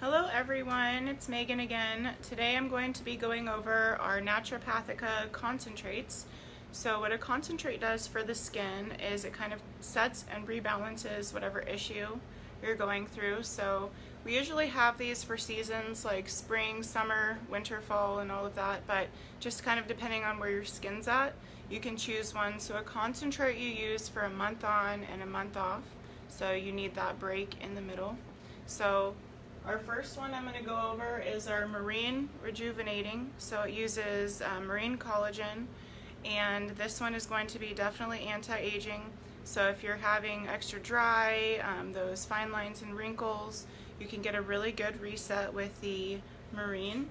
Hello everyone, it's Megan again. Today I'm going to be going over our Naturopathica concentrates. So what a concentrate does for the skin is it kind of sets and rebalances whatever issue you're going through. So we usually have these for seasons like spring, summer, winter, fall, and all of that, but just kind of depending on where your skin's at, you can choose one. So a concentrate you use for a month on and a month off. So you need that break in the middle. So our first one I'm going to go over is our Marine Rejuvenating. So it uses uh, marine collagen and this one is going to be definitely anti-aging. So if you're having extra dry, um, those fine lines and wrinkles, you can get a really good reset with the Marine.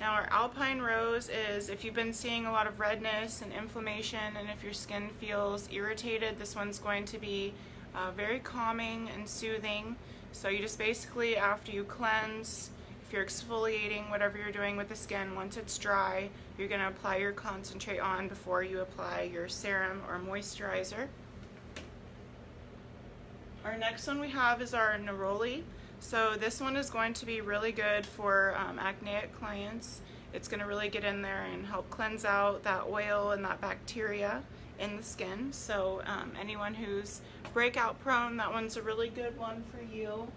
Now our Alpine Rose is if you've been seeing a lot of redness and inflammation and if your skin feels irritated, this one's going to be uh, very calming and soothing. So you just basically, after you cleanse, if you're exfoliating, whatever you're doing with the skin, once it's dry, you're gonna apply your concentrate on before you apply your serum or moisturizer. Our next one we have is our Neroli. So this one is going to be really good for um, acneic clients. It's going to really get in there and help cleanse out that oil and that bacteria in the skin. So um, anyone who's breakout prone, that one's a really good one for you.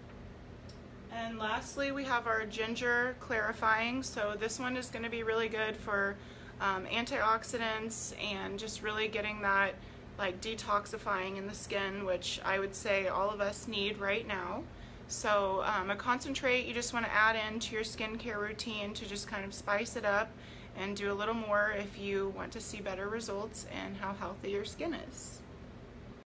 And lastly, we have our ginger clarifying. So this one is going to be really good for um, antioxidants and just really getting that like detoxifying in the skin, which I would say all of us need right now. So um, a concentrate you just want to add into your skincare routine to just kind of spice it up and do a little more if you want to see better results and how healthy your skin is.